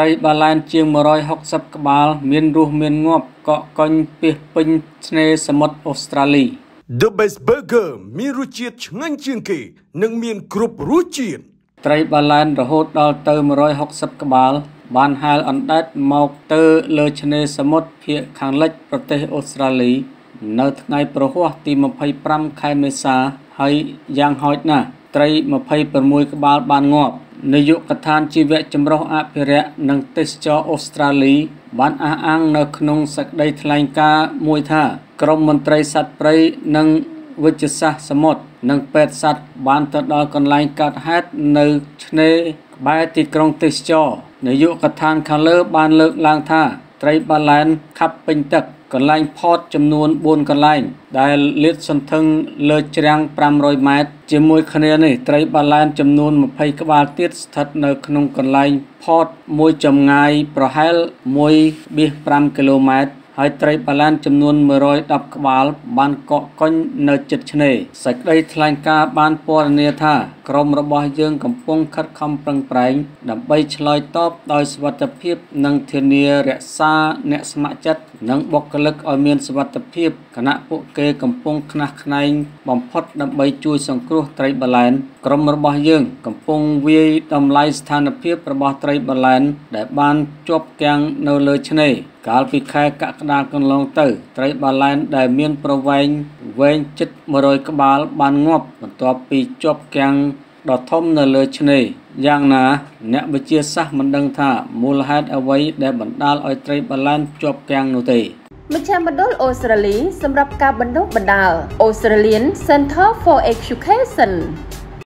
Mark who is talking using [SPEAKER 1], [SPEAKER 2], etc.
[SPEAKER 1] ត្រីបាឡែនជាង160ក្បាល មានរស់មានងាប់កកកុញពីសពេញឆ្នេរសមុទ្រអូស្ត្រាលី
[SPEAKER 2] The Best Burger មានរសជាតិឆ្ងាញ់ជាងគេ និងមានគ្រប់រសជាតិ
[SPEAKER 1] ត្រីបាឡែនរហូតដល់ទៅ160ក្បាល បានហែលអណ្ដែតមកទៅលើឆ្នេរសមុទ្រភាគខាងលិចប្រទេសអូស្ត្រាលី នៅថ្ងៃប្រហ័សទី25ខែមេសា ហើយយ៉ាងហោចណាស់ត្រី26ក្បាលបានងាប់ នាយកដ្ឋានជីវៈចម្រុះអភិរក្សនិងទេសចរអូស្ត្រាលី បានអះអាងនៅក្នុងសេចក្តីថ្លែងការណ៍មួយថា ក្រមមន្ត្រីសត្វព្រៃនិងវិទ្យាសាស្ត្រសមុទ្រនិងពេទ្យសត្វបានទៅដល់កន្លែងកើតហេតុនៅឆ្នេរក្បែរទីក្រុងទេសចរនាយកដ្ឋានខាងលើបានលើកឡើងថាត្រីបាឡែនខាប់ពេញទឹក កន្លែងផតចំនួន4កន្លែង ដែលលាតសន្ធឹងលើច្រាំង500ម៉ែត្រជាមួយគ្នានេះត្រីបាឡែនចំនួន20ក្បាលទៀតស្ថិតនៅក្នុងកន្លែងផតមួយចម្ងាយប្រហែល1.5គីឡូម៉ែត្រហើយត្រីបាឡានចំនួន110ក្បាលបានកកកុញនៅចិត្តឆ្នេរសេចក្តីថ្លែងការណ៍បានពណ៌នាថា ក្រុមរបស់យើងកំពុងខិតខំប្រឹងប្រែង ដើម្បីឆ្លើយតបដោយសុវត្ថិភាព និងធានារក្សាអ្នកស្ម័គ្រចិត្តនិងបុគ្គលិកឲ្យមានសុវត្ថិភាពគណៈពួកគេកំពុងខ្នះខ្នែងបំផុតដើម្បីជួយសង្គ្រោះត្រីបាឡែនក្រុមរបស់យើងកំពុងវាយតម្លៃស្ថានភាពរបស់ត្រីបាឡែនដែលបានជាប់គាំងនៅលើឆ្នេរកាលពីខែកក្កដាកន្លងទៅ ត្រីបាឡែនដែលមានប្រវែងវែងជិត100ក្បាលបានងាប់ បន្ទាប់ពីជាប់គាំងដ៏ធំនៅលើឆ្នេរយ៉ាងណា អ្នកវិទ្យាសាស្ត្រមិនដឹងថាមូលហេតុអ្វីដែលបណ្ដាលឲ្យត្រីបាឡែនជាប់គាំងនោះទេ
[SPEAKER 3] មជ្ឈមណ្ឌលអូស្ត្រាលីសម្រាប់ការបណ្ដុះបណ្ដាល Australian Center for Education